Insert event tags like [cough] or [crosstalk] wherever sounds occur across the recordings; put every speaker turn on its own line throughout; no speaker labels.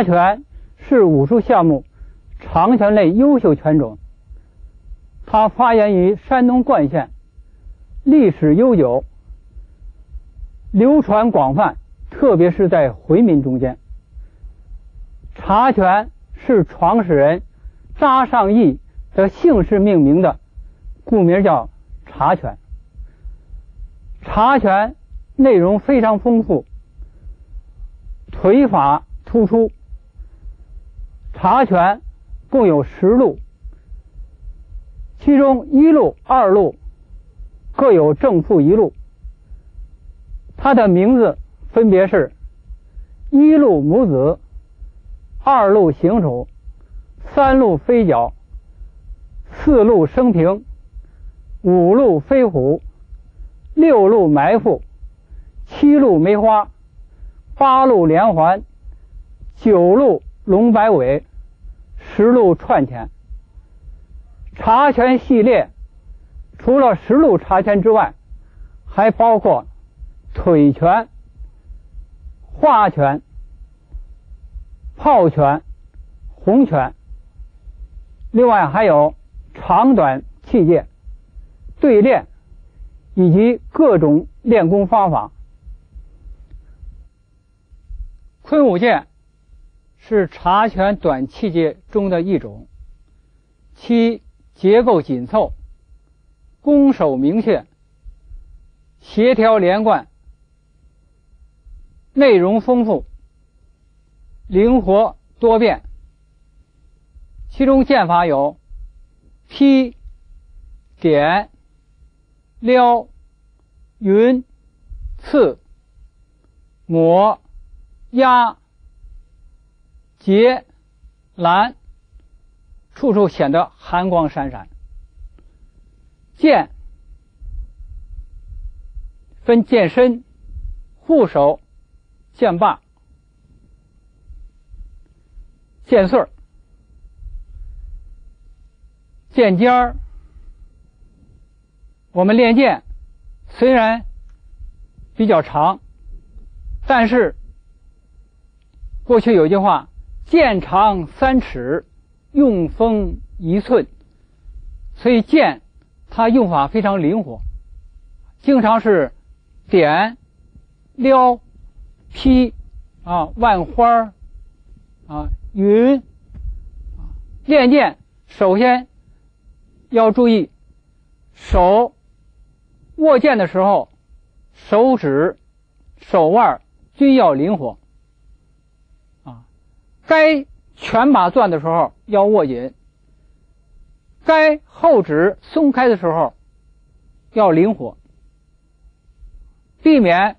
茶拳是武术项目长拳类优秀拳种，它发源于山东冠县，历史悠久，流传广泛，特别是在回民中间。茶拳是创始人扎尚义的姓氏命名的，故名叫茶拳。茶拳内容非常丰富，腿法突出。茶拳共有十路，其中一路、二路各有正负一路。它的名字分别是：一路母子，二路行手，三路飞脚，四路升平，五路飞虎。六路埋伏，七路梅花，八路连环，九路龙摆尾，十路串拳。茶拳系列除了十路茶拳之外，还包括腿拳、花拳、炮拳、红拳。另外还有长短器械、对练。以及各种练功方法。昆武剑是茶拳短器械中的一种，其结构紧凑，攻守明确，协调连贯，内容丰富，灵活多变。其中剑法有劈、点。撩、云、刺、抹、压、截、拦，处处显得寒光闪闪。剑分剑身、护手、剑把、剑穗、剑尖儿。我们练剑虽然比较长，但是过去有句话：“剑长三尺，用锋一寸。”所以剑它用法非常灵活，经常是点、撩、劈啊、万花啊、云啊。练剑首先要注意手。握剑的时候，手指、手腕均要灵活，该拳把攥的时候要握紧，该后指松开的时候要灵活，避免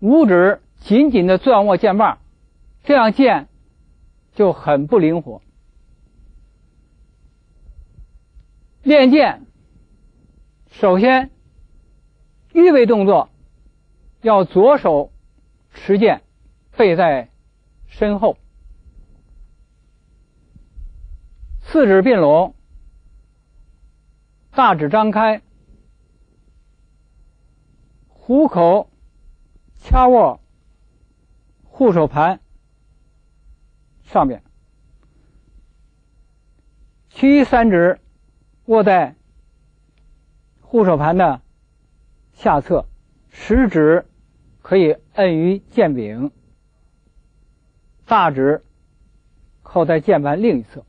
五指紧紧的攥握剑把，这样剑就很不灵活。练剑，首先。预备动作要左手持剑，背在身后，四指并拢，大指张开，虎口掐握护手盘上面，其余三指握在护手盘的。下侧，食指可以摁于剑柄，大指靠在键盘另一侧，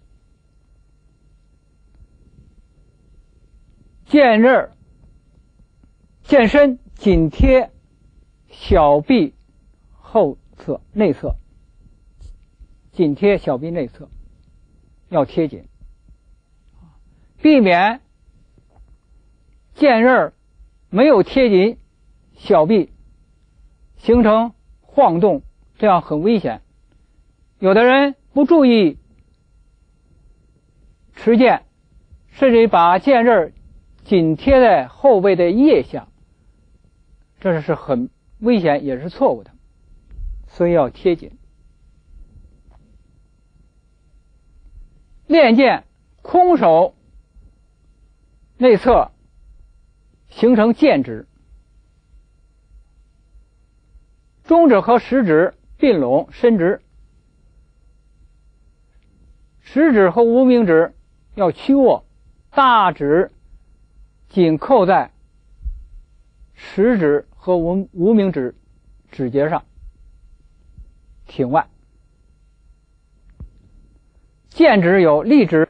剑刃儿、剑身紧贴小臂后侧内侧，紧贴小臂内侧，要贴紧，避免剑刃儿。没有贴紧小臂，形成晃动，这样很危险。有的人不注意持剑，甚至把剑刃儿紧贴在后背的腋下，这是很危险，也是错误的。所以要贴紧。练剑，空手内侧。形成剑指，中指和食指并拢伸直，食指和无名指要屈握，大指紧扣在食指和无无名指指节上，挺腕。剑指有立指。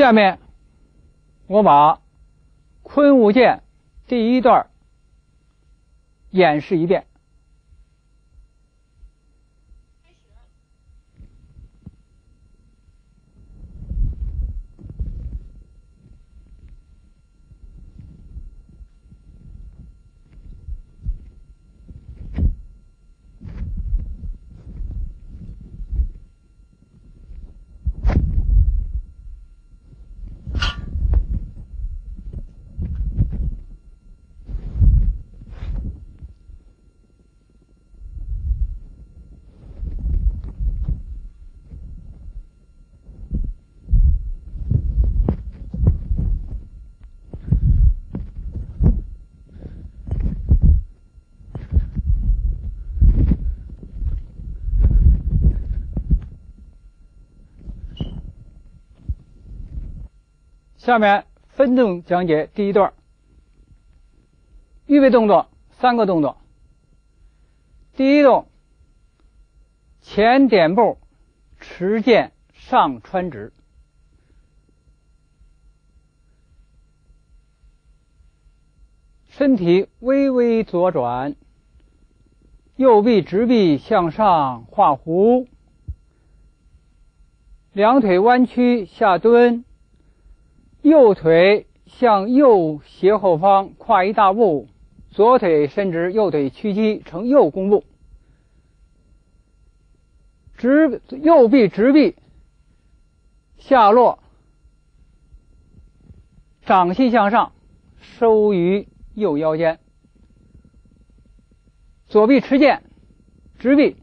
下面我把昆吾剑第一段演示一遍。下面分动讲解第一段。预备动作三个动作。第一动，前点步，持剑上穿指，身体微微左转，右臂直臂向上画弧，两腿弯曲下蹲。右腿向右斜后方跨一大步，左腿伸直，右腿屈膝成右弓步，直右臂直臂下落，掌心向上收于右腰间，左臂持剑，直臂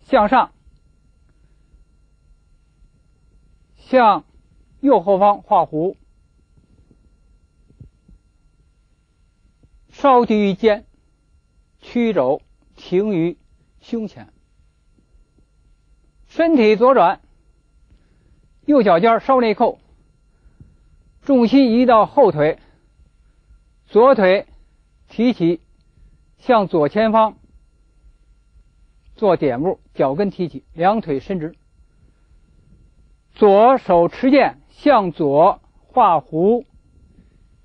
向上。向右后方画弧，稍低于肩，曲肘停于胸前，身体左转，右脚尖稍内扣，重心移到后腿，左腿提起，向左前方做点步，脚跟提起，两腿伸直。左手持剑向左画弧，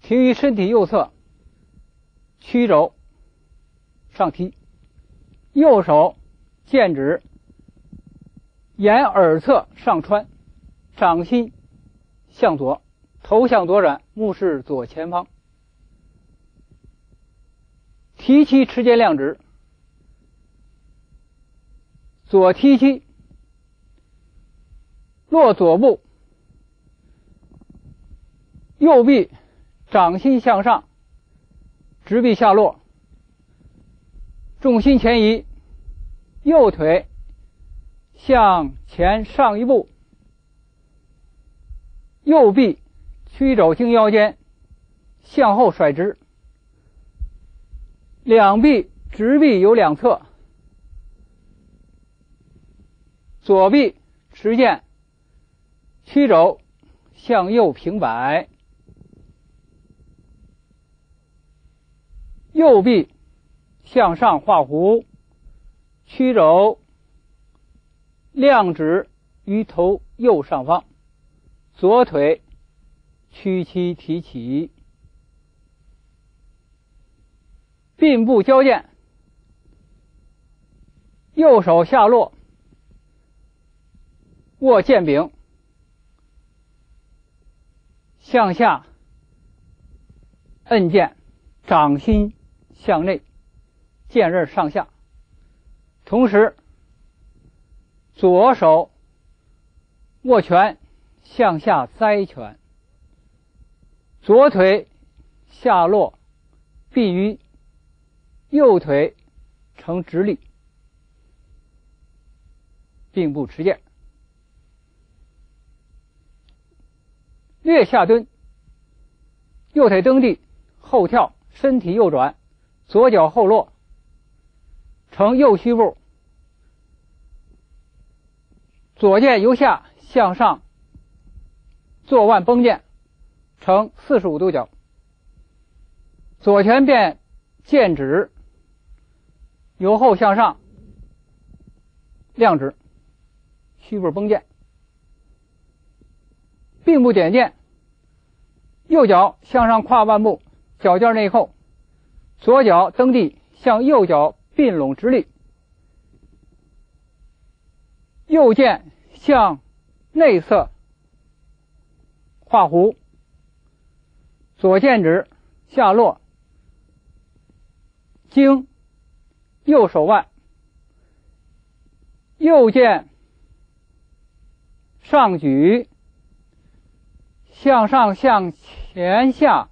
停于身体右侧，曲肘上提，右手剑指沿耳侧上穿，掌心向左，头向左转，目视左前方。提膝持剑亮指，左提膝，落左步，右臂掌心向上，直臂下落，重心前移，右腿向前上一步，右臂曲肘经腰间向后甩直。两臂直臂有两侧，左臂持剑，曲肘向右平摆，右臂向上画弧，曲肘亮指于头右上方，左腿屈膝提起。并步交剑，右手下落，握剑柄，向下摁剑，掌心向内，剑刃上下。同时，左手握拳向下栽拳，左腿下落，臂于。右腿呈直立，并步持剑，略下蹲，右腿蹬地后跳，身体右转，左脚后落，呈右虚步，左剑由下向上，坐腕绷剑，呈四十五度角，左拳变剑指。由后向上，亮指，虚步绷剑，并不点剑，右脚向上跨半步，脚尖内扣，左脚蹬地向右脚并拢直立，右剑向内侧画弧，左剑指下落，经。右手腕，右剑上举，向上向前前下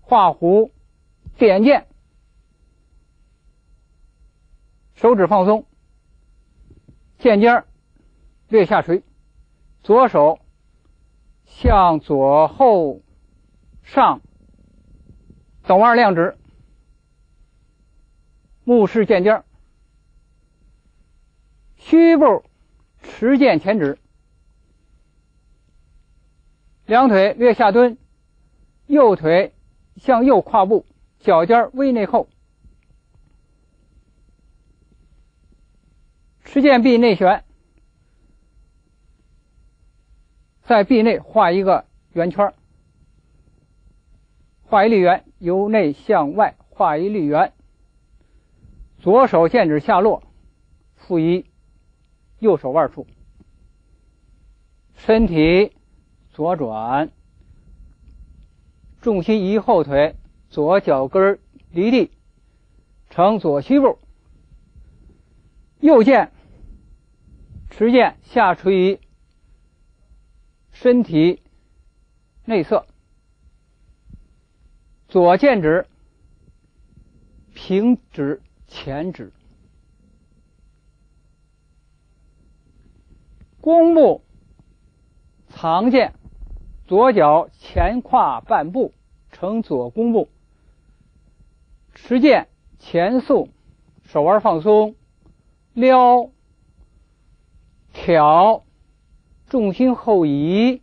画弧，点剑，手指放松，剑尖略下垂，左手向左后上抖腕亮指。目视剑尖，虚步持剑前指，两腿略下蹲，右腿向右跨步，脚尖微内扣，持剑臂内旋，在臂内画一个圆圈，画一粒圆，由内向外画一粒圆。左手剑指下落，负一右手腕处，身体左转，重心移后腿，左脚跟离地，呈左虚步，右剑持剑下垂于身体内侧，左剑指平指。前指，弓步藏剑，左脚前跨半步，呈左弓步，持剑前送，手腕放松，撩挑，重心后移，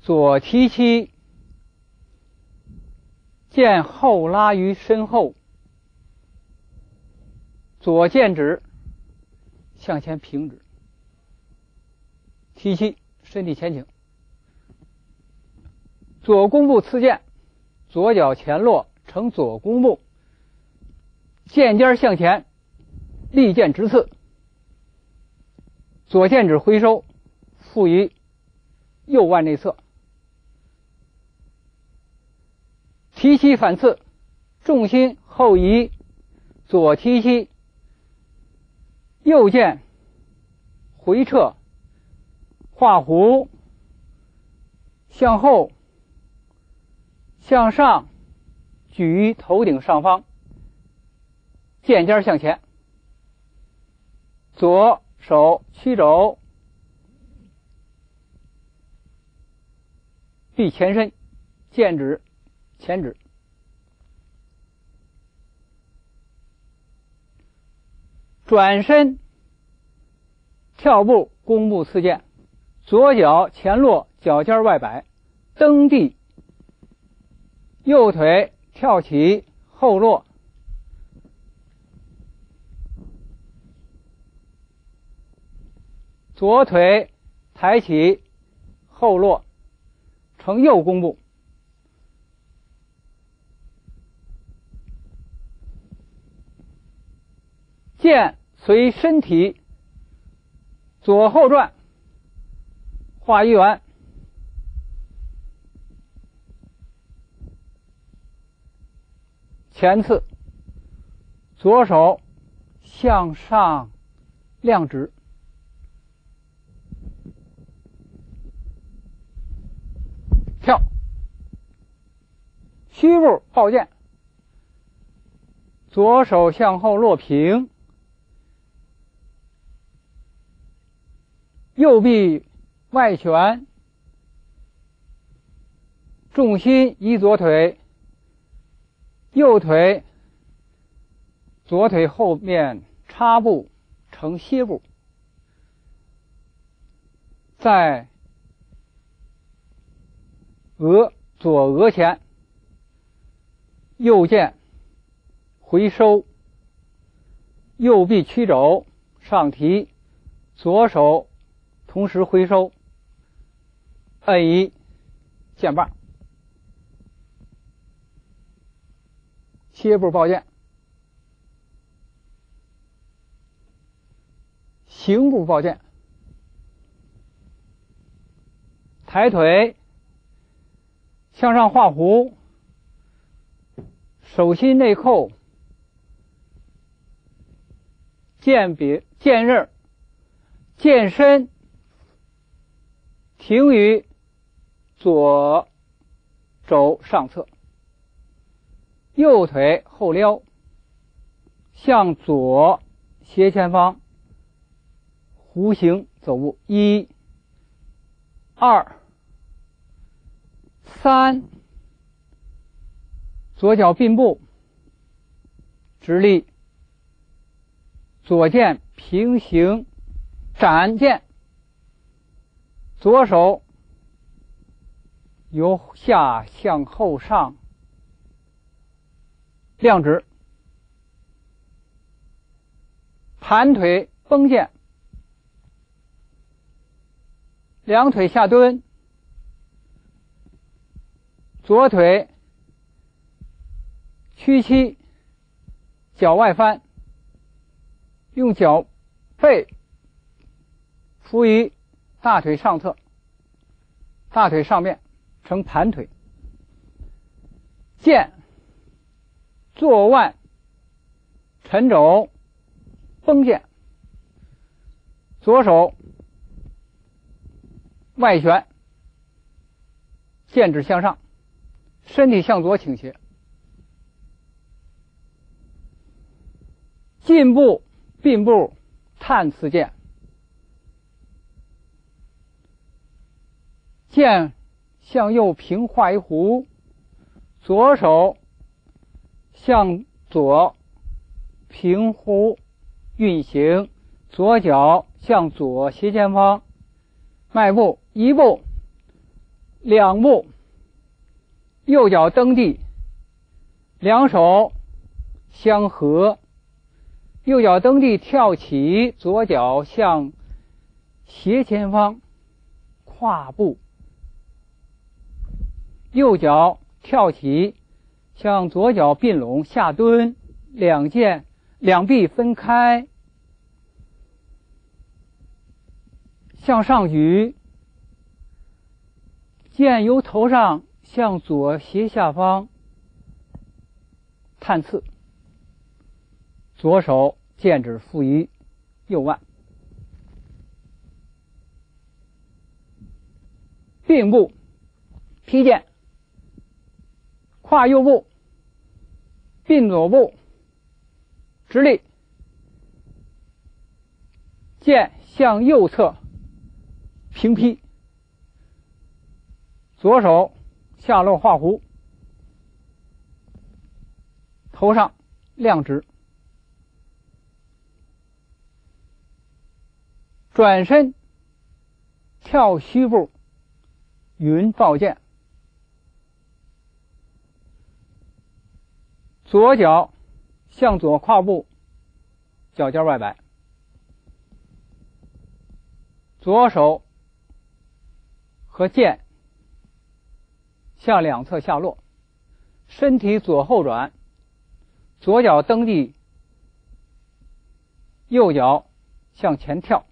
左提膝，剑后拉于身后。左剑指向前平指，提膝，身体前倾，左弓步刺剑，左脚前落，呈左弓步，剑尖向前，利剑直刺。左剑指回收，负于右腕内侧。提膝反刺，重心后移，左提膝，右剑回撤，画弧向后向上举于头顶上方，剑尖向前，左。手曲肘，臂前伸，剑指前指，转身跳步弓步刺剑，左脚前落，脚尖外摆，蹬地，右腿跳起后落。左腿抬起，后落，呈右弓步。剑随身体左后转，画一圆，前刺，左手向上亮指。跳，虚步抱剑，左手向后落平，右臂外旋，重心移左腿，右腿左腿后面插步成歇步，在。额左额前，右剑回收，右臂曲肘上提，左手同时回收，按一剑把，切步抱剑，行步抱剑，抬腿。向上画弧，手心内扣，剑柄剑刃剑身停于左肘上侧，右腿后撩，向左斜前方弧形走步，一、二。三，左脚并步，直立，左剑平行斩剑，左手由下向后上量值，盘腿绷剑，两腿下蹲。左腿屈膝，脚外翻，用脚背扶于大腿上侧，大腿上面呈盘腿。剑。坐腕沉肘绷剑，左手外旋，剑指向上。身体向左倾斜，进步并步探刺剑，剑向右平画一弧，左手向左平弧运行，左脚向左斜前方迈步一步两步。右脚蹬地，两手相合，右脚蹬地跳起，左脚向斜前方跨步，右脚跳起，向左脚并拢下蹲，两剑两臂分开，向上举，剑由头上向左斜下方探刺，左手剑指负于右腕，并步劈剑，跨右步，并左步。直立，剑向右侧平劈，左手下落画弧，头上亮直，转身跳虚步，云抱剑，左脚。向左跨步，脚尖外摆，左手和剑向两侧下落，身体左后转，左脚蹬地，右脚向前跳，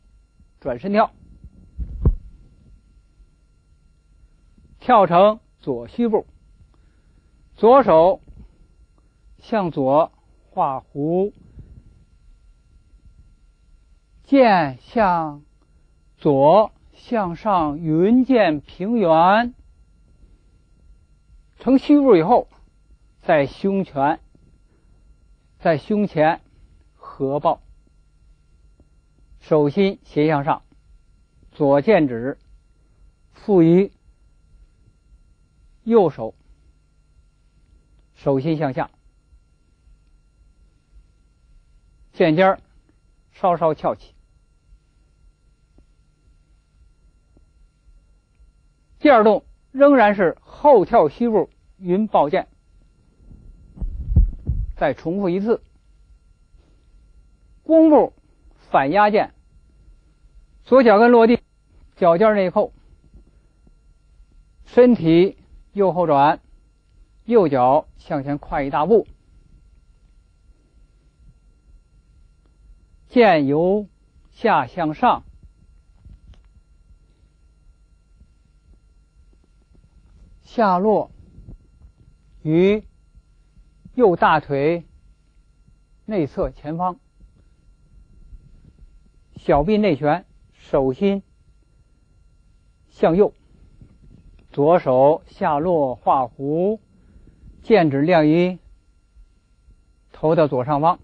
转身跳，跳成左虚步，左手向左。画弧，剑向左向上，云剑平原，成虚步以后，在胸前，在胸前合抱，手心斜向上，左剑指负于右手，手心向下。剑尖稍稍翘起，第二动仍然是后跳虚步，云抱剑。再重复一次，弓步反压剑，左脚跟落地，脚尖内扣，身体右后转，右脚向前跨一大步。剑由下向上，下落于右大腿内侧前方，小臂内旋，手心向右，左手下落画弧，剑指亮于头的左上方。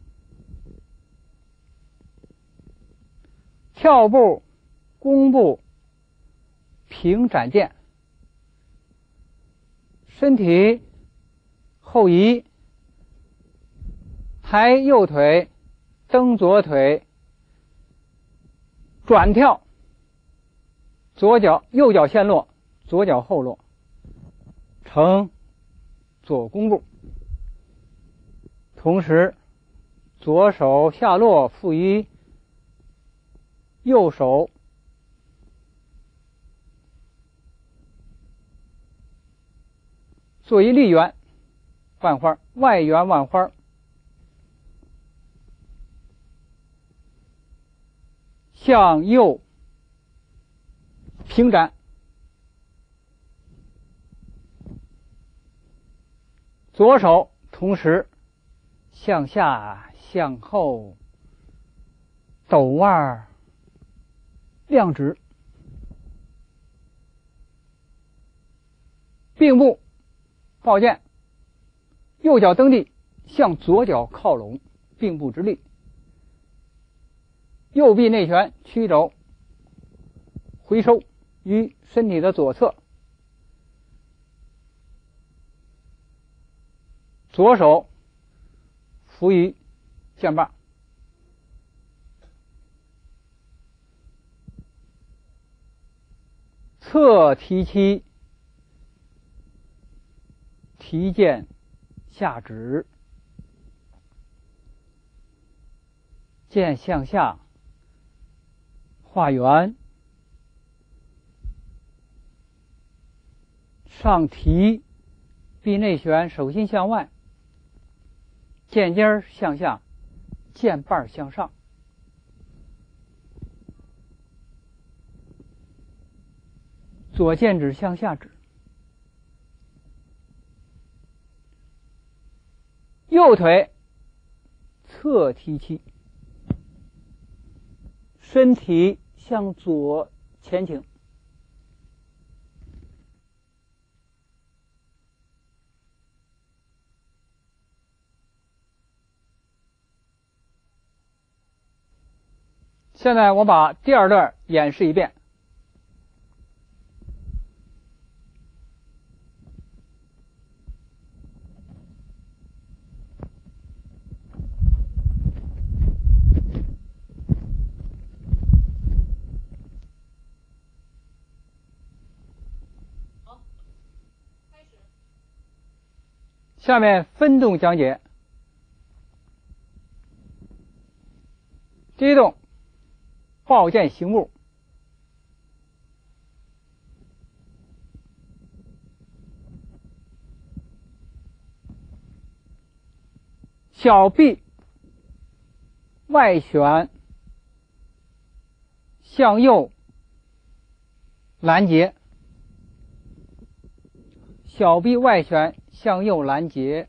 跳步，弓步，平展剑，身体后移，抬右腿，蹬左腿，转跳，左脚右脚先落，左脚后落，成左弓步，同时左手下落，负一。右手做一立圆万花，外圆万花，向右平展，左手同时向下、向后抖腕儿。亮直，并步抱剑，右脚蹬地，向左脚靠拢，并步直立，右臂内旋，曲肘回收于身体的左侧，左手扶于剑把。侧提膝，提剑下指，剑向下画圆，上提，臂内旋，手心向外，剑尖向下，剑把向上。左剑指向下指，右腿侧踢膝，身体向左前倾。现在我把第二段演示一遍。下面分动讲解。第一动，抱剑行步，小臂外旋向右拦截，小臂外旋。向右拦截，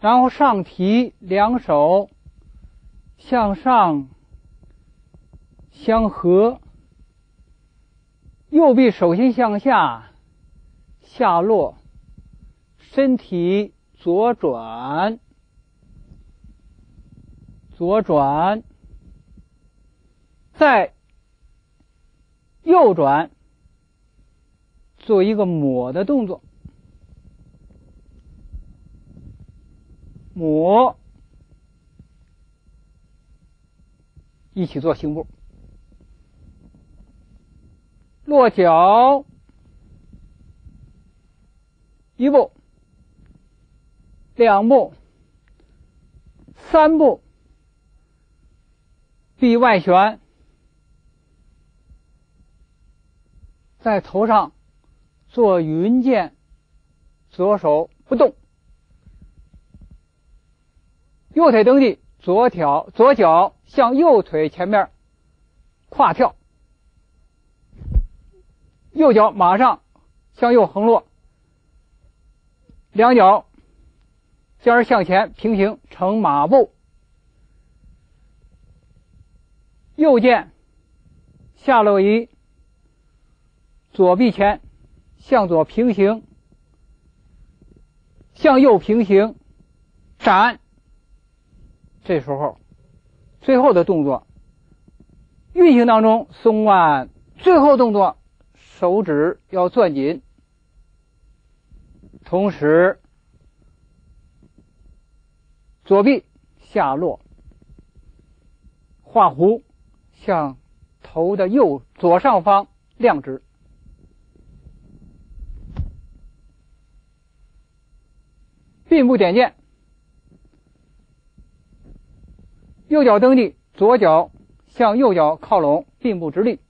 然后上提，两手向上相合，右臂手心向下下落，身体左转，左转，再右转，做一个抹的动作。抹，一起做行步，落脚，一步，两步，三步，臂外旋，在头上做云剑，左手不动。右腿蹬地，左脚左脚向右腿前面跨跳，右脚马上向右横落，两脚尖向前平行成马步，右剑下落于左臂前，向左平行，向右平行，斩。这时候，最后的动作运行当中松腕，最后动作手指要攥紧，同时左臂下落，画弧向头的右左上方亮直，并步点剑。右脚蹬地，左脚向右脚靠拢，并步直立。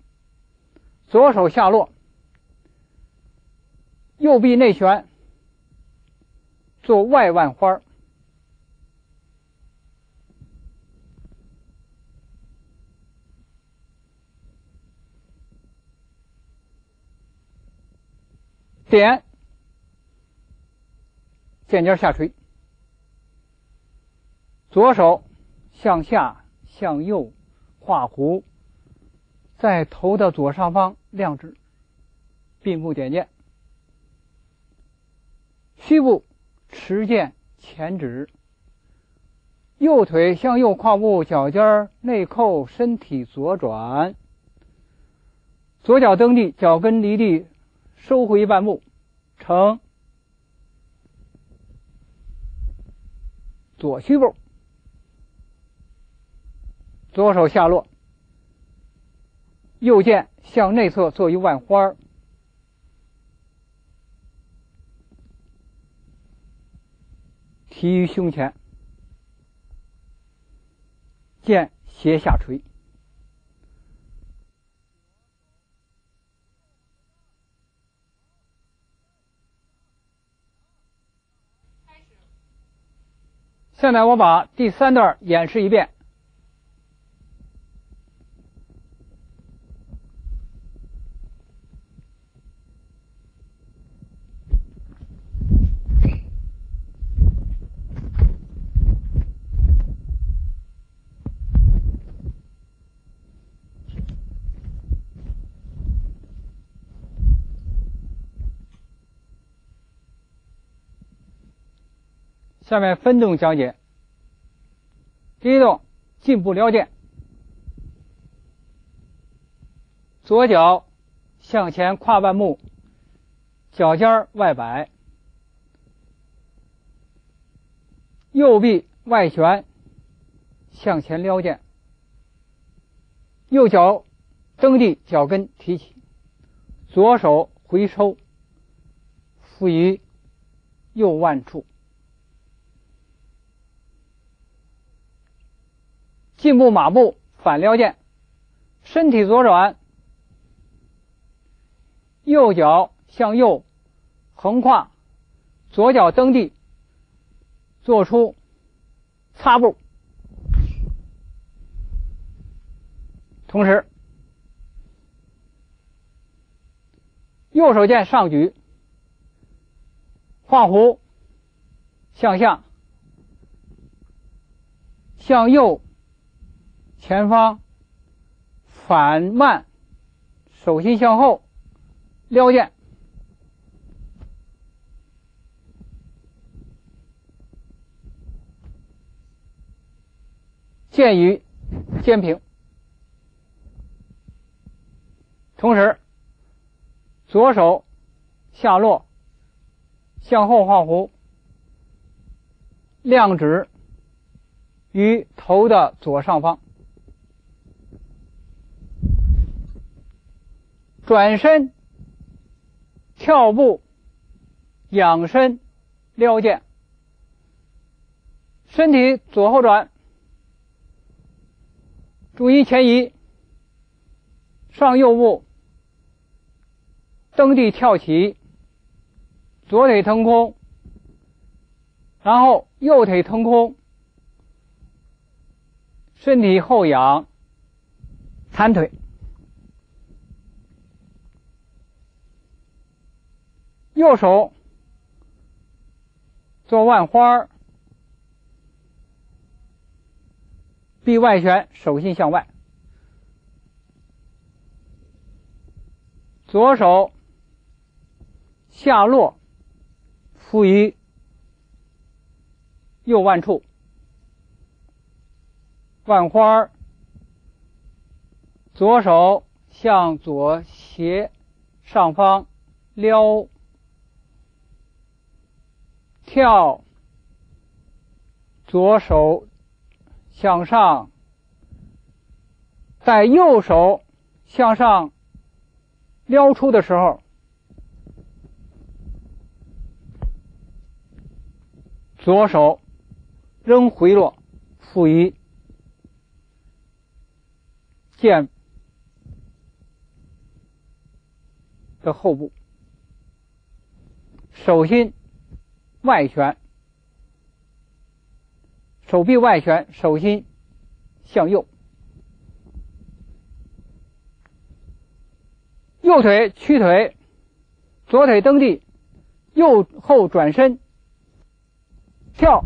左手下落，右臂内旋，做外腕花点，剑尖下垂，左手。向下、向右画弧，在头的左上方亮直，并步点剑。虚步持剑前指，右腿向右跨步，脚尖内扣，身体左转，左脚蹬地，脚跟离地，收回半步，成左虚步。左手下落，右剑向内侧做一万花提于胸前，剑斜下垂。现在我把第三段演示一遍。下面分动讲解。第一动，进步撩剑，左脚向前跨半步，脚尖外摆，右臂外旋，向前撩剑，右脚蹬地，脚跟提起，左手回收，负于右腕处。进步马步反撩剑，身体左转，右脚向右横跨，左脚蹬地，做出擦步，同时右手剑上举，画弧向下，向右。前方反慢，手心向后撩剑，剑与肩平，同时左手下落，向后画弧，亮指于头的左上方。转身，跳步，仰身，撩剑，身体左后转，注意前移，上右步，蹬地跳起，左腿腾空，然后右腿腾空，身体后仰，弹腿。右手做万花，臂外旋，手心向外；左手下落，负于右腕处，万花；左手向左斜上方撩。跳，左手向上，在右手向上撩出的时候，左手扔回落，负一剑的后部，手心。外旋，手臂外旋，手心向右，右腿屈腿，左腿蹬地，右后转身，跳，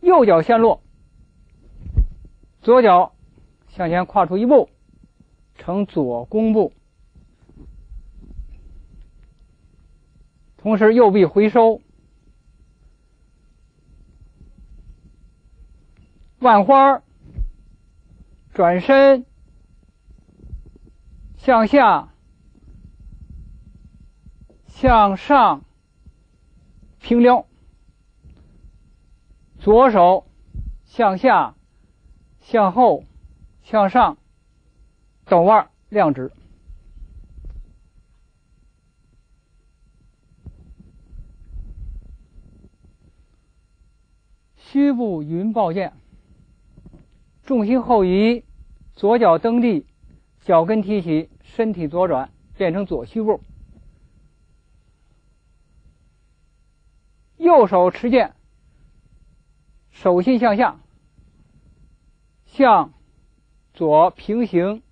右脚先落，左脚向前跨出一步，呈左弓步。同时，右臂回收，万花转身向下、向上平撩，左手向下、向后、向上抖腕亮指。虚步云抱剑，重心后移，左脚蹬地，脚跟提起，身体左转，变成左虚步。右手持剑，手心向下，向左平行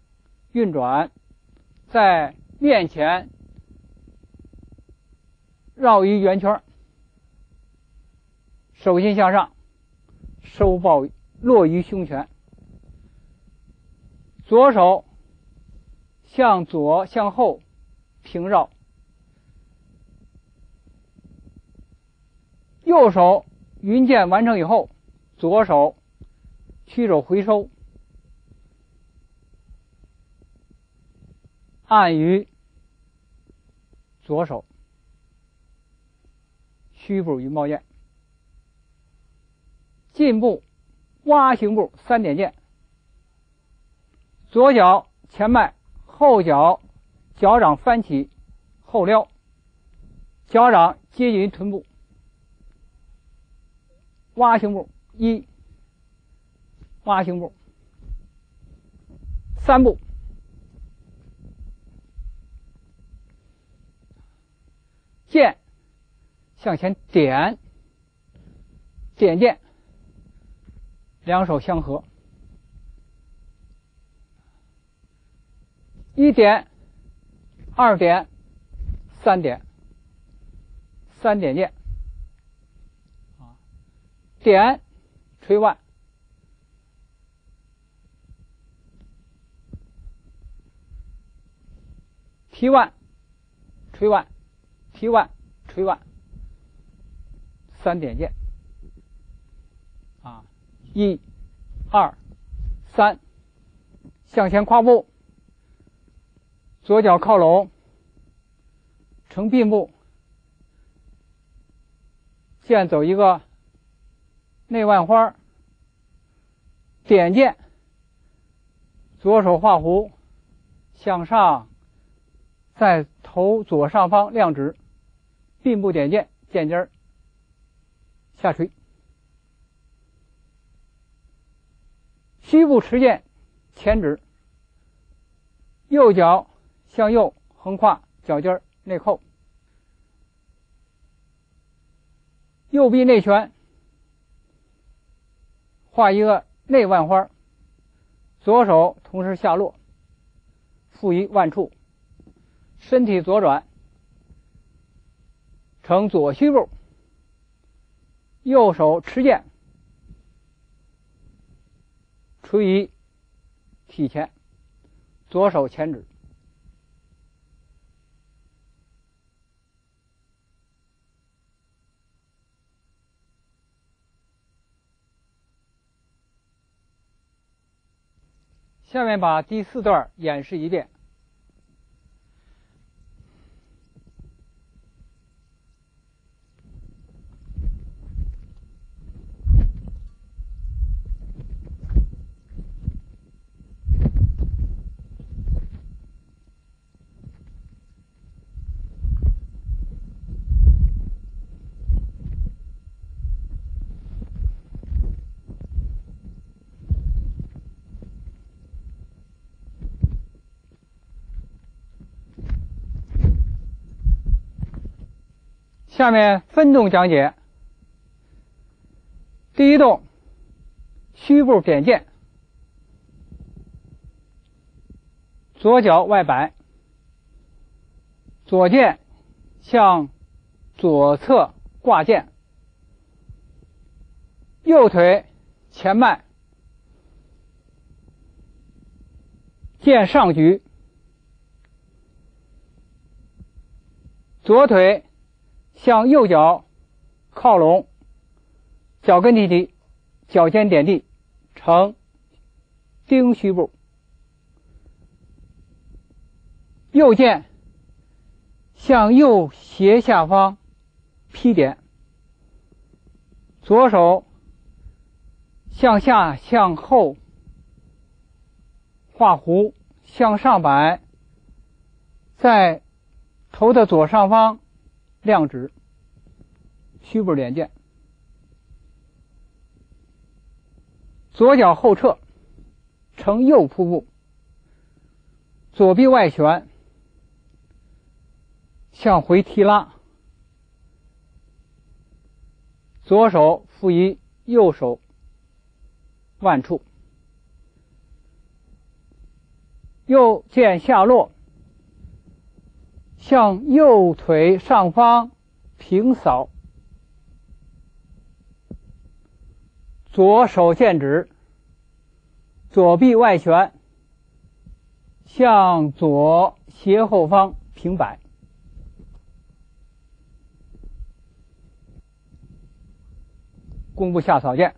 运转，在面前绕一圆圈，手心向上，收抱落于胸前，左手向左向后平绕，右手。云剑完成以后，左手屈肘回收，按于左手，虚部云猫剑，进步蛙形步三点剑，左脚前迈，后脚脚掌翻起后撩，脚掌接近于臀部。蛙形步一，蛙形步。三步，剑向前点，点剑，两手相合，一点，二点，三点，三点剑。点，吹腕，提腕，吹腕，提腕，吹腕，三点剑，啊，一，二，三，向前跨步，左脚靠拢，成并步，剑走一个。内腕花，点剑，左手画弧，向上，在头左上方亮指，并步点剑，剑尖下垂，虚步持剑，前指，右脚向右横跨，脚尖内扣，右臂内旋。画一个内腕花，左手同时下落，负于腕处，身体左转，呈左虚步，右手持剑，垂于体前，左手前指。下面把第四段演示一遍。下面分动讲解。第一动，虚步点剑，左脚外摆，左剑向左侧挂剑，右腿前迈，剑上举，左腿。向右脚靠拢，脚跟提提，脚尖点地，呈丁虚步。右剑向右斜下方劈点，左手向下向后画弧，向上摆，在头的左上方。亮指，虚步点剑，左脚后撤，呈右瀑布，左臂外旋，向回提拉，左手负于右手腕处，右剑下落，向右腿上方平扫，左手剑指，左臂外旋，向左斜后方平摆。弓步下扫剑，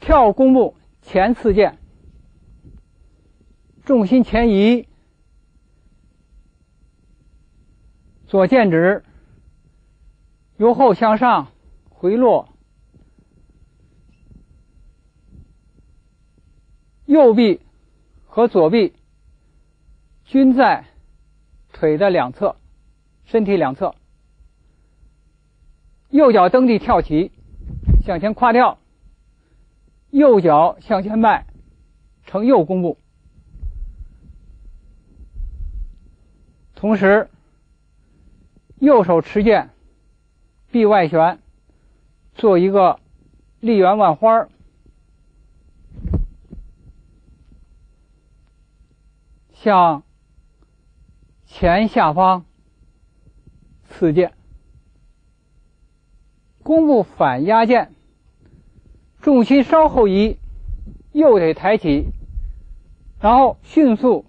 跳弓步前刺剑，重心前移，左剑指由后向上回落，右臂和左臂均在腿的两侧，身体两侧。右脚蹬地跳起，向前跨跳，右脚向前迈，呈右弓步。同时，右手持剑，臂外旋，做一个立圆万花向前下方刺剑。弓步反压剑，重心稍后移，右腿抬起，然后迅速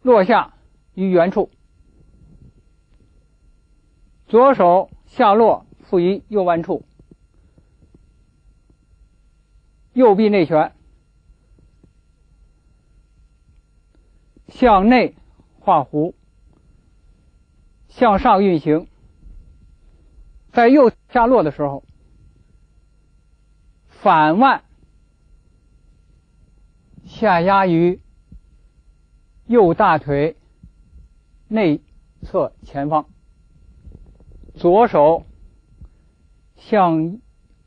落下于原处，左手下落附于右腕处，右臂内旋，向内画弧，向上运行。在右下落的时候，反腕下压于右大腿内侧前方，左手向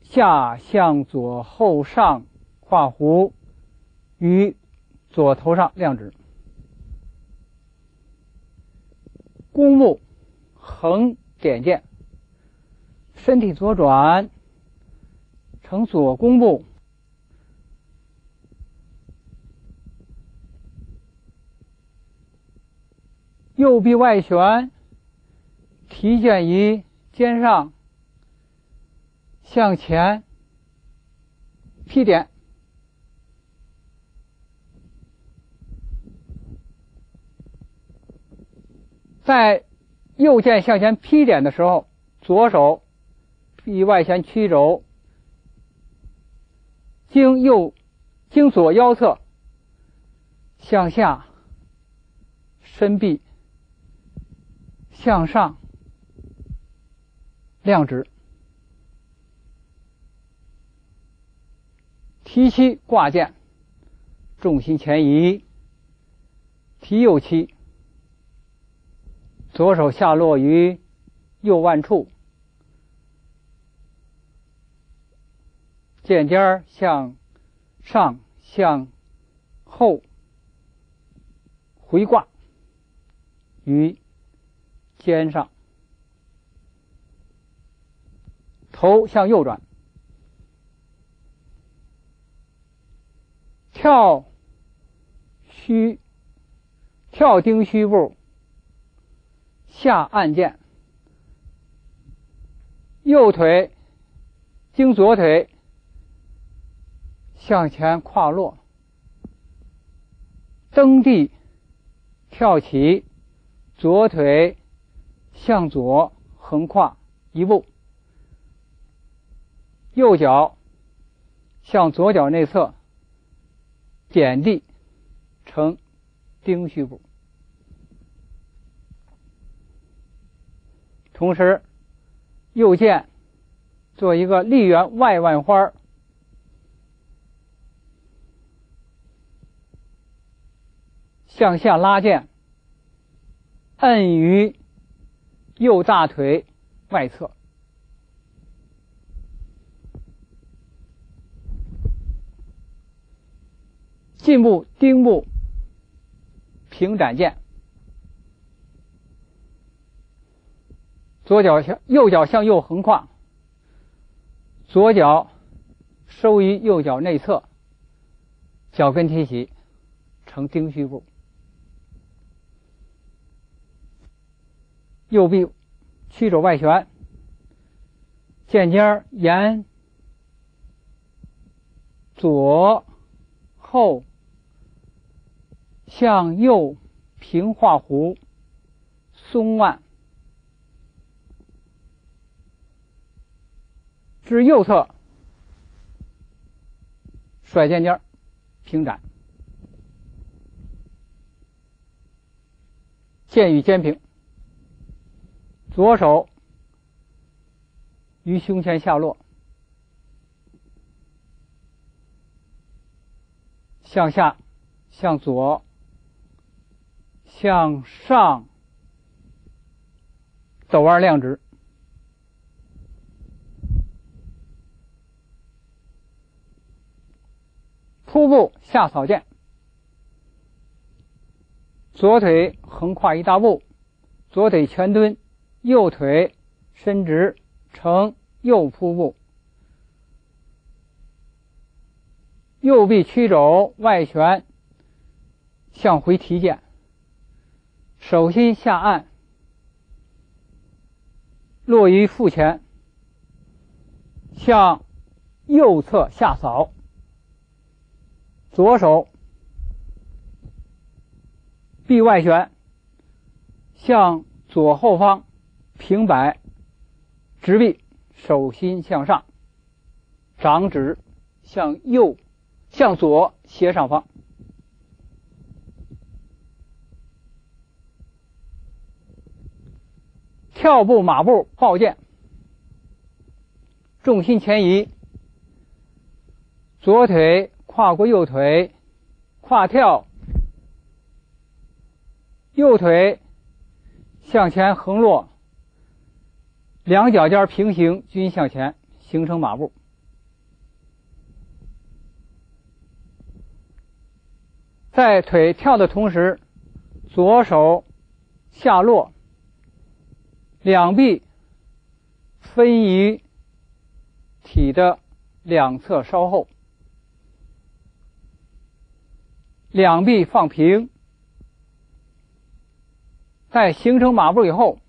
下向左后上画弧于左头上亮指，弓步横点剑。身体左转，呈左弓步，右臂外旋，提剑于肩上，向前劈点，在右键向前劈点的时候，左手。臂外旋曲肘，经右经左腰侧向下伸臂，向上量值，提膝挂剑，重心前移，提右膝，左手下落于右腕处。剑尖向上向后回挂于肩上，头向右转，跳虚跳丁虚步下按剑，右腿经左腿。向前跨落，蹬地跳起，左腿向左横跨一步，右脚向左脚内侧点地成丁虚步，同时右剑做一个立圆外腕花。向下拉剑，摁于右大腿外侧，进步丁步平展剑，左脚向右脚向右横跨，左脚收于右脚内侧，脚跟提起，呈丁虚步。右臂曲肘外旋，剑尖沿左后向右平画弧，松腕。至右侧，甩剑尖平展，剑与肩平，左手于胸前下落，向下、向左、向上，抖腕亮直。初步下草剑，左腿横跨一大步，左腿全蹲，右腿伸直呈右扑步，右臂曲肘外旋向回提剑，手心下按，落于腹前，向右侧下扫。左手臂外旋，向左后方平摆，直臂，手心向上，掌指向右、向左斜上方，跳步马步抱剑，重心前移，左腿。跨过右腿，跨跳，右腿向前横落，两脚尖平行均向前，形成马步。在腿跳的同时，左手下落，两臂分于体的两侧稍后。两臂放平，在形成马步以后，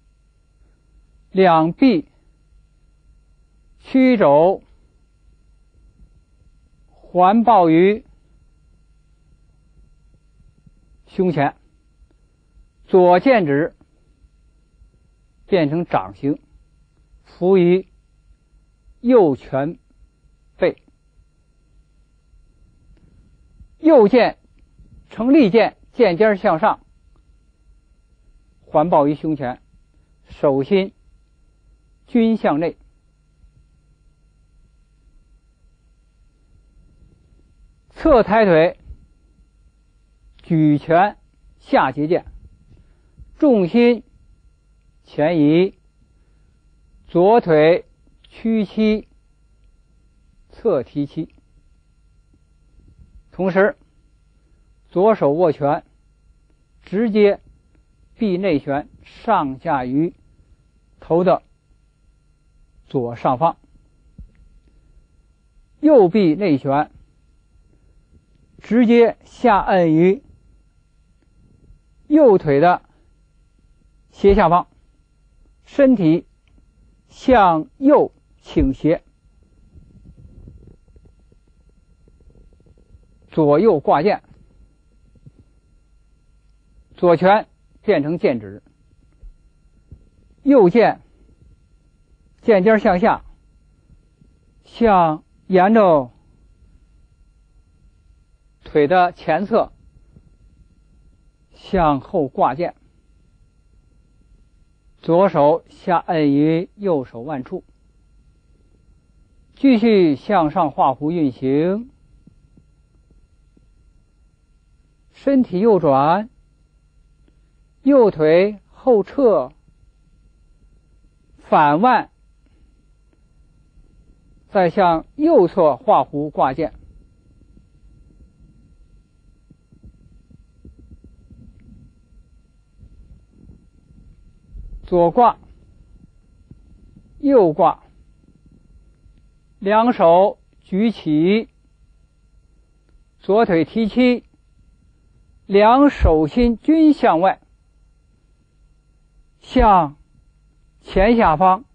两臂曲肘环抱于胸前，左剑指变成掌形，伏于右拳背，右剑。呈利剑，剑尖向上，环抱于胸前，手心均向内，侧抬腿，举拳下截剑，重心前移，左腿屈膝，侧提膝，同时。左手握拳，直接臂内旋上下于头的左上方；右臂内旋，直接下按于右腿的斜下方，身体向右倾斜，左右挂剑。左拳变成剑指，右剑剑尖向下，向沿着腿的前侧向后挂剑，左手下按于右手腕处，继续向上画弧运行，身体右转。右腿后撤，反腕，再向右侧画弧挂剑，左挂，右挂，两手举起，左腿提起，两手心均向外，向前下方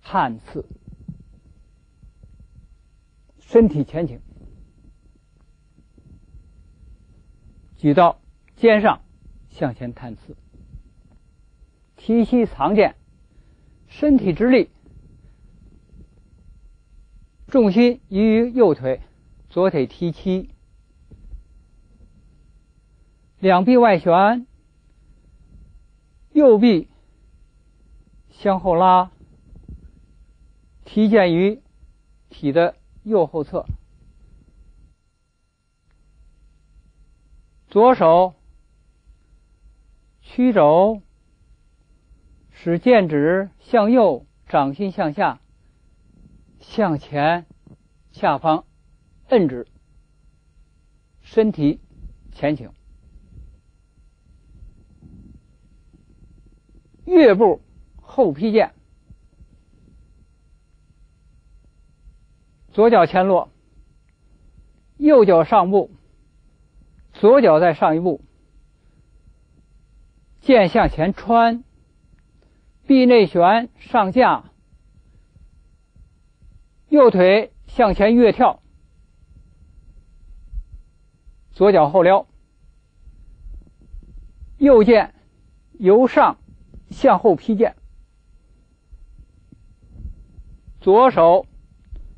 探刺，身体前倾，举到肩上向前探刺，提膝藏剑，身体直立。重心移于右腿，左腿提膝，两臂外旋，右臂向后拉，提剑于体的右后侧，左手曲肘，使剑指向右，掌心向下。向前，下方摁指，身体前倾，月步后劈剑，左脚前落，右脚上步，左脚再上一步，剑向前穿，臂内旋上架。右腿向前跃跳，左脚后撩，右剑由上向后劈剑，左手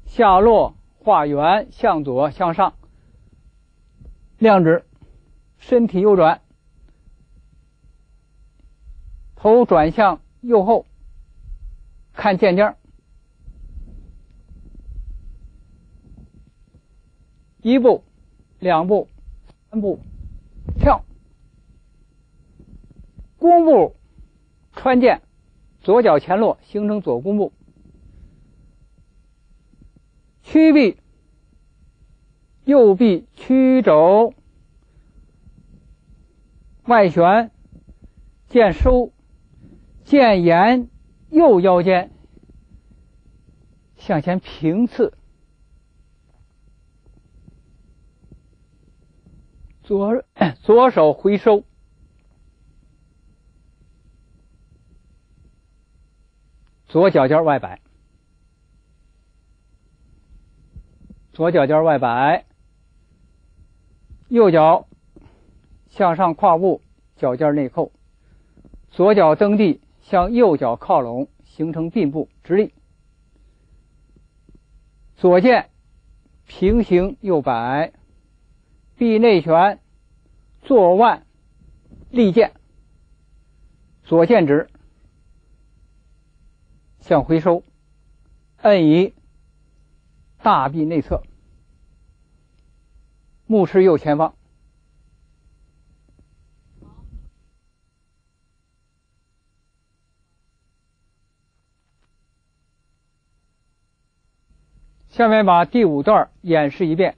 下落画圆向左向上，亮指，身体右转，头转向右后，看剑尖一步，两步，三步，跳，弓步穿剑，左脚前落，形成左弓步，屈臂，右臂曲肘，外旋，剑收，剑沿右腰间向前平刺。左 [clears throat] 左手回收，左脚尖外摆，左脚尖外摆，右脚向上跨步，脚尖内扣，左脚蹬地，向右脚靠拢，形成并步直立，左剑平行右摆。臂内旋，坐腕，立剑，左剑指向回收，摁于大臂内侧，目视右前方。下面把第五段演示一遍。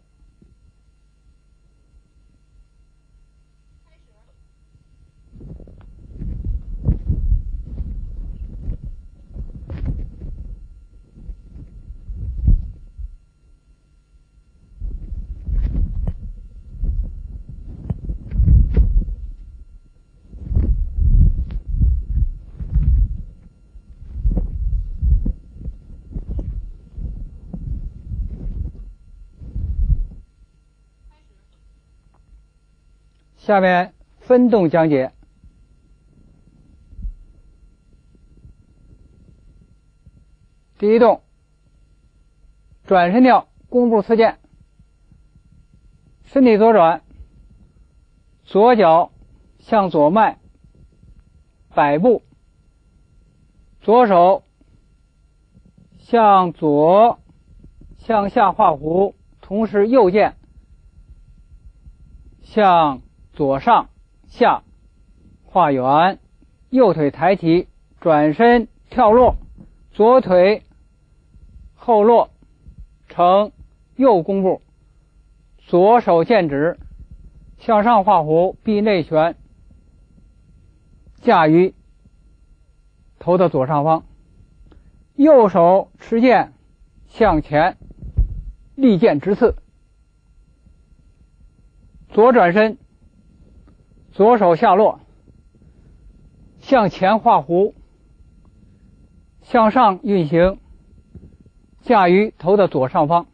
下面分动讲解。第一动，转身跳，弓步刺剑，身体左转，左脚向左迈，摆步，左手向左向下画弧，同时右剑向。左上下画圆，右腿抬起，转身跳落，左腿后落，成右弓步，左手剑指向上画弧，臂内旋，架于头的左上方，右手持剑向前利剑直刺。左转身，左手下落，向前画弧，向上运行，架于头的左上方。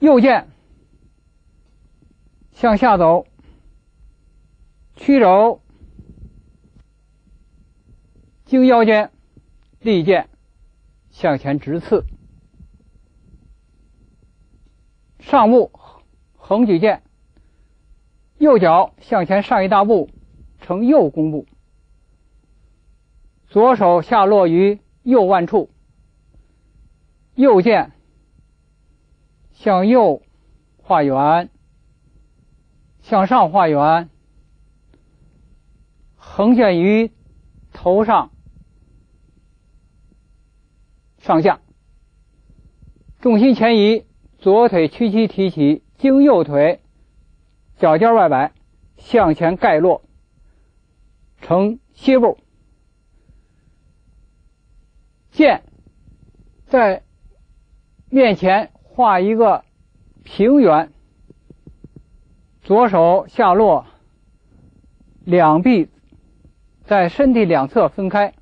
右剑向下走，曲肘，经腰间，利剑向前直刺。上目横举剑，右脚向前上一大步，呈右弓步。左手下落于右腕处，右剑。向右画圆，向上画圆，横线于头上上下，重心前移，左腿屈膝提起，经右腿脚尖外摆，向前盖落，呈歇步。剑在面前。画一个平圆，左手下落，两臂在身体两侧分开，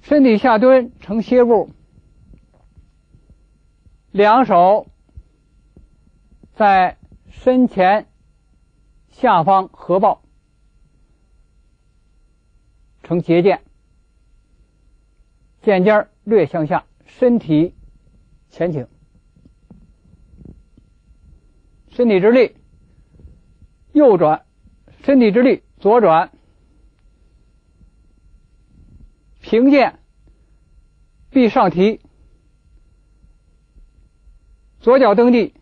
身体下蹲呈歇步，两手在身前下方合抱，呈结剑，剑尖略向下，身体。前倾，身体直立，右转，身体直立，左转，平剑，臂上提，左脚蹬地，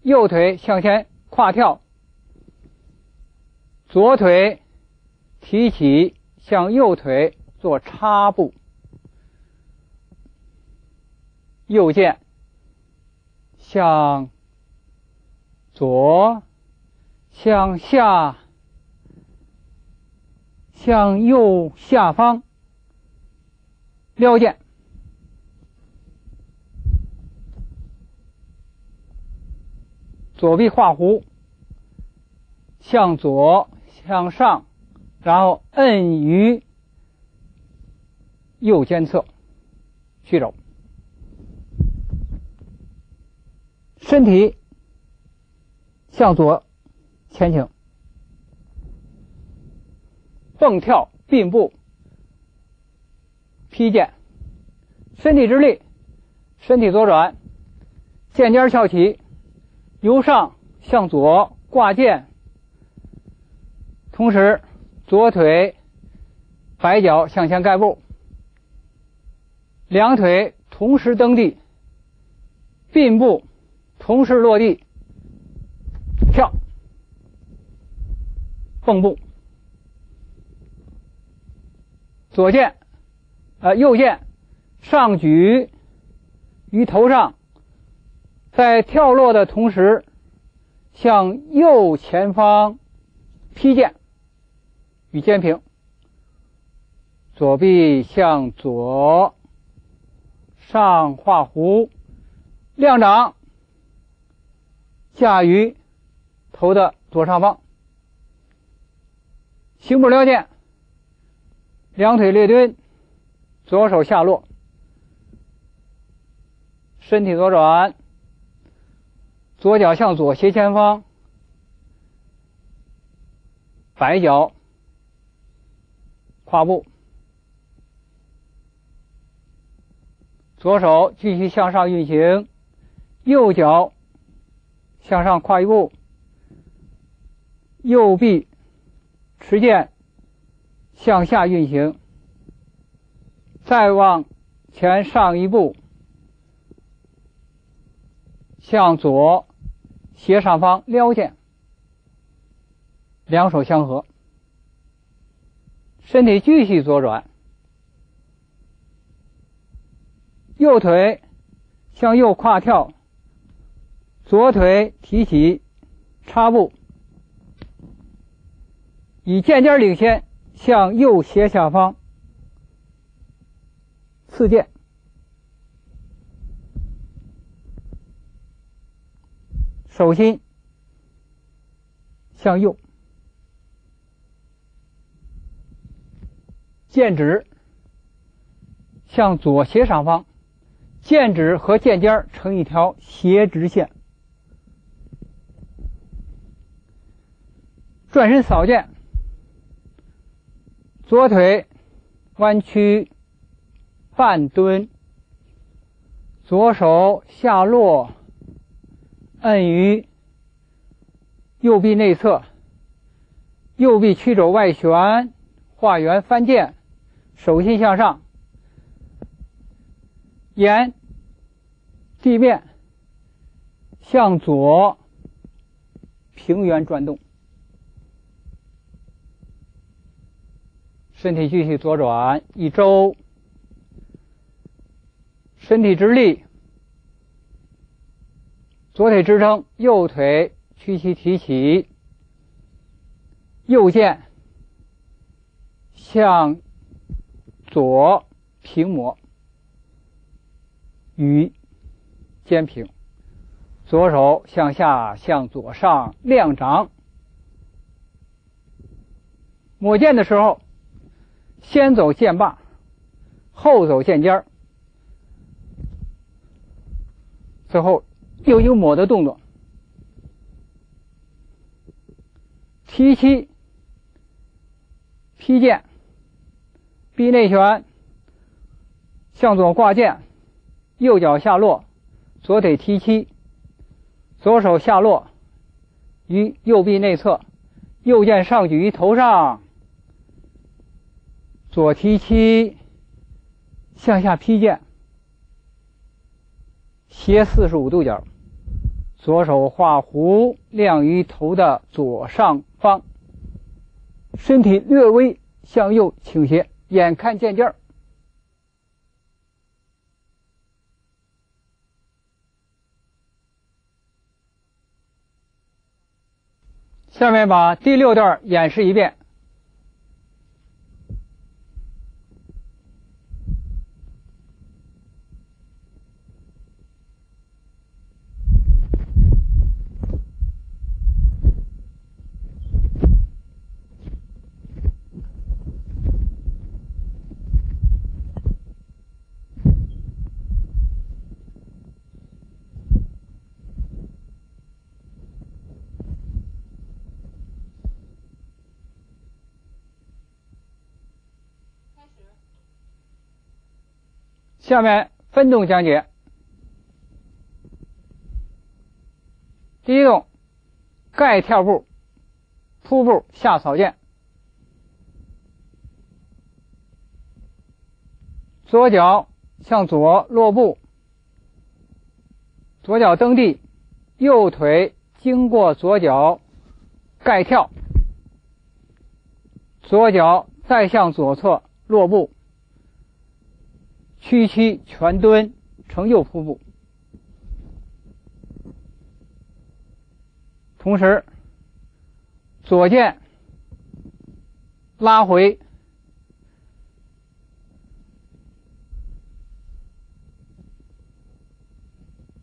右腿向前跨跳，左腿提起，向右腿做插步，右键。向左，向下，向右下方。撩剑，左臂画弧，向左向上，然后摁于右肩侧，屈肘。身体向左前倾，蹦跳并步，劈剑，身体直立，身体左转，剑尖翘起，由上向左挂剑，同时左腿摆脚向前盖步，两腿同时蹬地，并步。同时落地，跳，蹦步，左剑，呃，右剑上举于头上，在跳落的同时，向右前方劈剑，与肩平，左臂向左上画弧，亮掌。架于头的左上方，行步撩剑，两腿略蹲，左手下落，身体左转，左脚向左斜前方，摆脚跨步，左手继续向上运行，右脚。向上跨一步，右臂持剑向下运行，再往前上一步，向左斜上方撩剑，两手相合，身体继续左转，右腿向右跨跳。左腿提起，插步，以剑尖领先，向右斜下方刺剑，手心向右，剑指向左斜上方，剑指和剑尖成一条斜直线。转身扫剑，左腿弯曲半蹲，左手下落，按于右臂内侧，右臂曲肘外旋，画圆翻剑，手心向上，沿地面向左平圆转动。身体继续左转一周，身体直立，左腿支撑，右腿屈膝提起，右剑向左平抹与肩平，左手向下向左上亮掌，抹剑的时候。先走剑把，后走剑尖儿，最后又有抹的动作。提膝劈剑，臂内旋，向左挂剑，右脚下落，左腿提膝，左手下落于右臂内侧，右剑上举于头上。左提膝，向下劈剑，斜四十五度角，左手画弧，亮于头的左上方，身体略微向右倾斜，眼看剑尖儿。下面把第六段演示一遍。下面分动讲解。第一动，盖跳步、扑步下扫剑，左脚向左落步，左脚蹬地，右腿经过左脚盖跳，左脚再向左侧落步。屈膝全蹲成右瀑布，同时左剑拉回，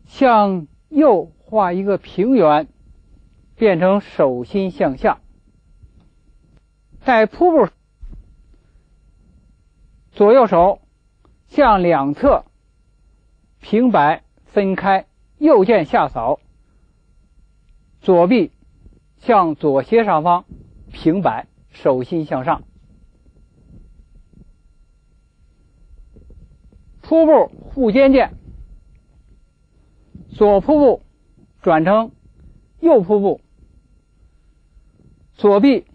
向右画一个平圆，变成手心向下，在瀑布左右手。向两侧平摆分开，右剑下扫，左臂向左斜上方平摆，手心向上。瀑布护肩剑，左瀑布转成右瀑布，左臂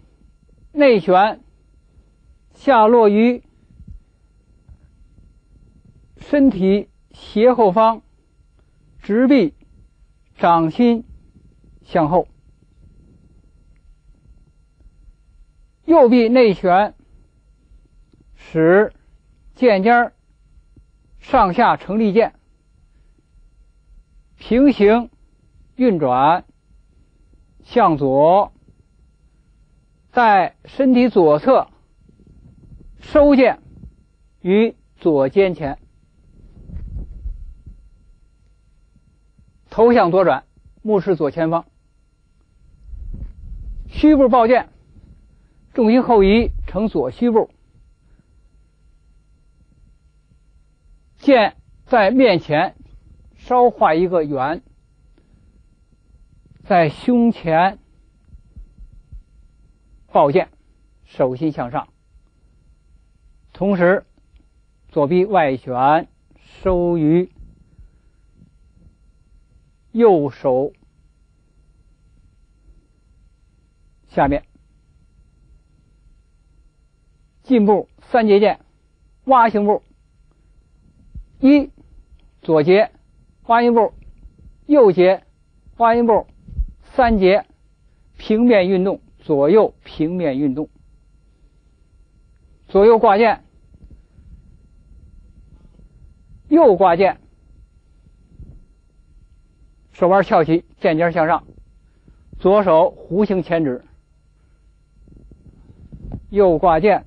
内旋下落于。身体斜后方，直臂，掌心向后，右臂内旋，使剑尖上下成立剑，平行运转，向左，在身体左侧收剑于左肩前。头向左转，目视左前方。虚步抱剑，重心后移，呈左虚步。剑在面前，稍画一个圆，在胸前抱剑，手心向上，同时左臂外旋，收于右手下面，进步三节剑，蛙形步。一，左节，花音步，右节，花音步，三节，平面运动，左右平面运动，左右挂剑，右挂剑，手腕翘起，剑尖向上，左手弧形前指，右挂剑，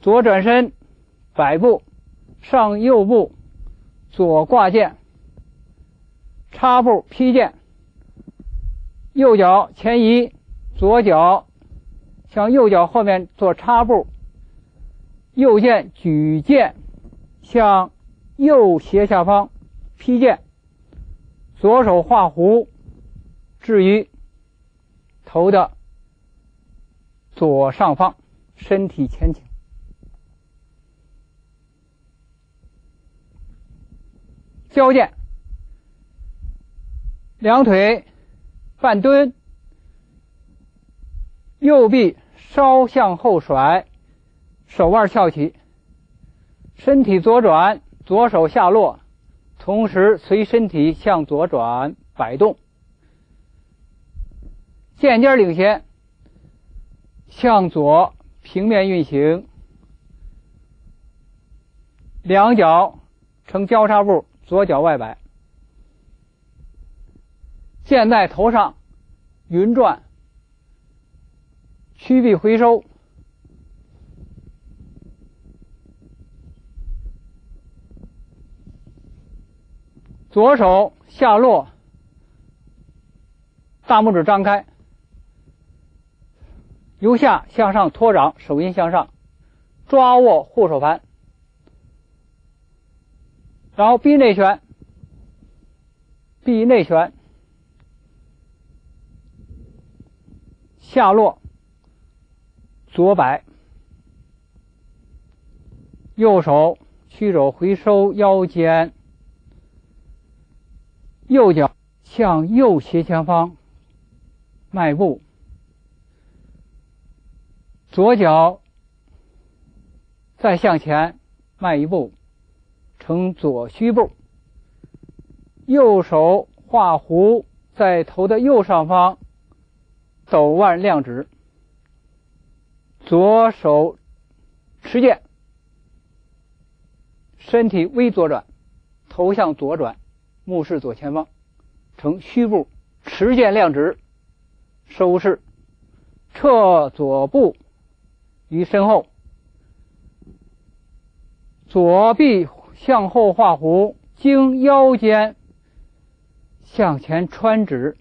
左转身，摆步。上右步，左挂剑，插步劈剑，右脚前移，左脚向右脚后面做插步，右剑举剑向右斜下方劈剑，左手画弧，置于头的左上方，身体前倾。交剑，两腿半蹲，右臂稍向后甩，手腕翘起，身体左转，左手下落，同时随身体向左转摆动，剑尖领先，向左平面运行，两脚呈交叉步。左脚外摆，剑在头上，云转，屈臂回收，左手下落，大拇指张开，由下向上托掌，手心向上，抓握护手盘。然后臂内旋，臂内旋，下落，左摆，右手屈肘回收腰间，右脚向右斜前方迈步，左脚再向前迈一步。呈左虚步，右手画弧在头的右上方，肘腕亮指，左手持剑，身体微左转，头向左转，目视左前方，呈虚步，持剑亮指，收势，撤左步于身后，左臂。向后画弧，经腰间向前穿指，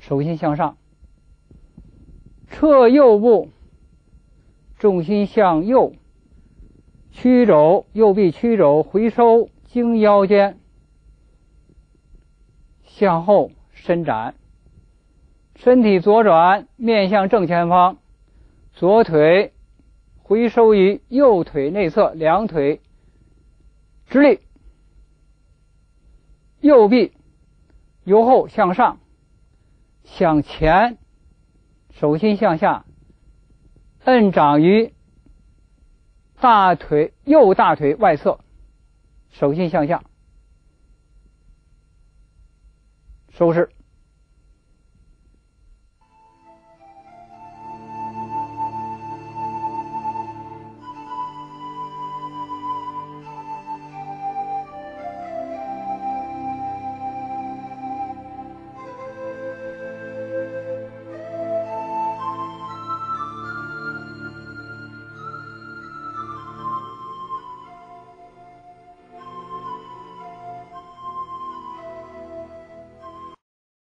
手心向上，撤右步，重心向右，曲肘，右臂曲肘回收，经腰间向后伸展，身体左转，面向正前方，左腿回收于右腿内侧，两腿。直立，右臂由后向上，向前，手心向下，摁掌于大腿右大腿外侧，手心向下，收拾。